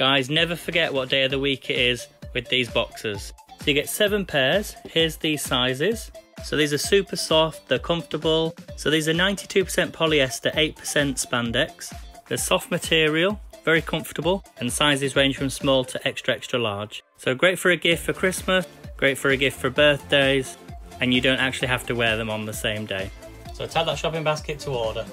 Guys, never forget what day of the week it is with these boxers. So you get seven pairs. Here's these sizes. So these are super soft, they're comfortable. So these are 92% polyester, 8% spandex. They're soft material, very comfortable, and sizes range from small to extra, extra large. So great for a gift for Christmas, great for a gift for birthdays, and you don't actually have to wear them on the same day. So tag that shopping basket to order.